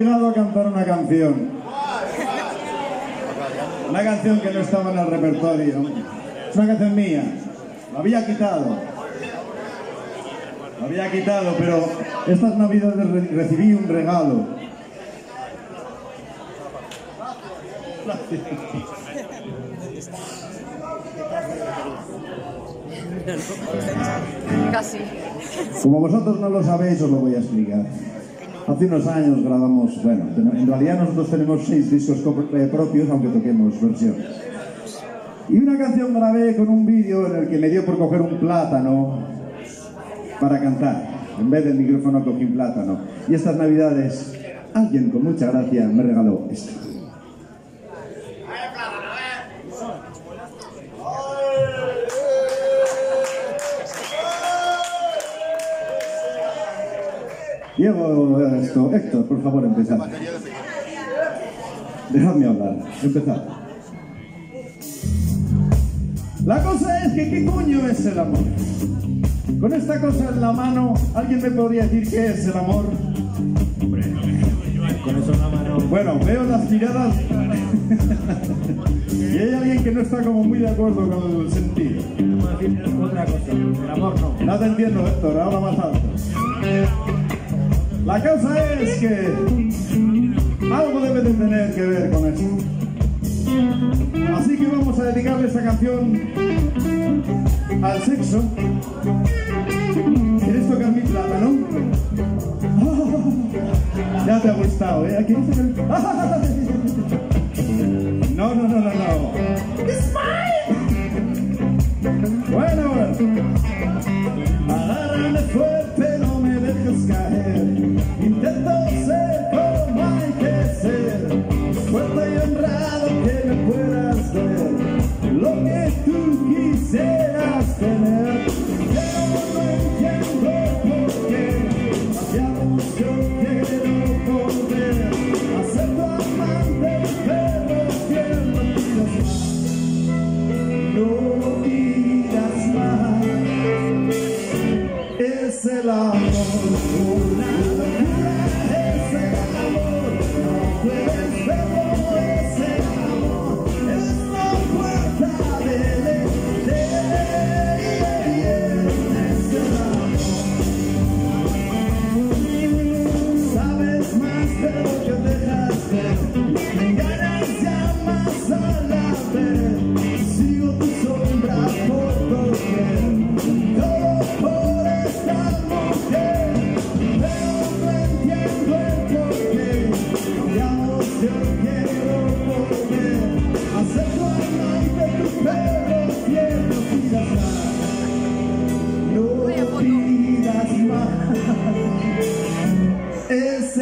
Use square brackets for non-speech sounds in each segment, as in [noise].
llegado a cantar una canción. Una canción que no estaba en el repertorio. Es una canción mía. La había quitado. La había quitado, pero estas navidades re- recibí un regalo. Casi. Como vosotros no lo sabéis, os lo voy a explicar. Hace unos años grabamos, bueno, en realidad nosotros tenemos seis discos co- eh, propios, aunque toquemos versiones. Y una canción grabé con un vídeo en el que me dio por coger un plátano para cantar. En vez del micrófono cogí un plátano. Y estas navidades, alguien con mucha gracia me regaló esto. Diego, esto, Héctor, por favor, empezad. Dejadme hablar, empezad. La cosa es que, ¿qué coño es el amor? Con esta cosa en la mano, ¿alguien me podría decir qué es el amor? Con eso en la mano. Bueno, veo las miradas [laughs] y hay alguien que no está como muy de acuerdo con el sentido. Otra cosa. El amor no. Te entiendo, Héctor, habla más alto. La causa es que algo debe de tener que ver con esto. Así que vamos a dedicarle esta canción al sexo. ¿Quieres tocar mi plátano? Ah, ya te ha gustado, ¿eh? ¿Quieres [laughs] tocar? No, no, no, no, no. Bueno, bueno. Agárrame que me puedas ver. Lo que tú quisieras tener. Pero no entiendo por qué. Cambiamos,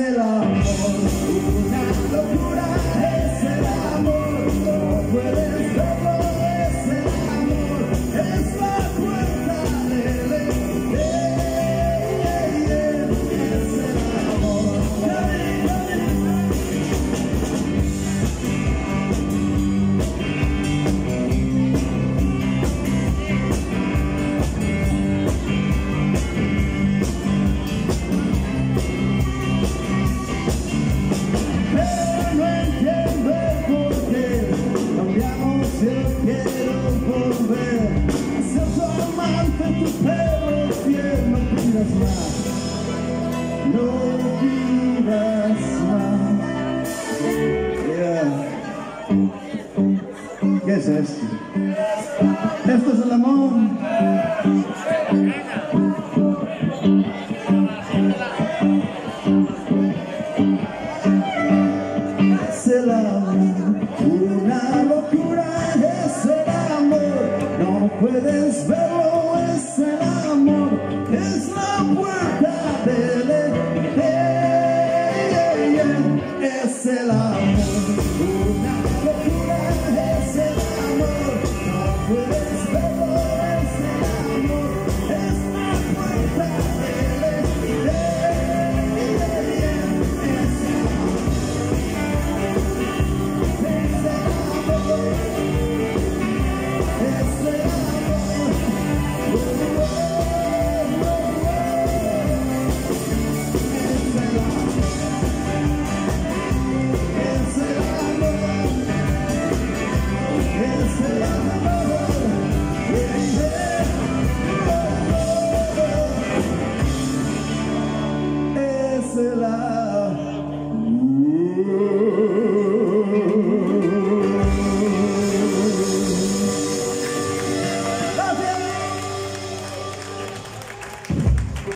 Es el amor, una locura, amante, tu perro fiel. No más. ¿Qué es esto? Esto es el amor.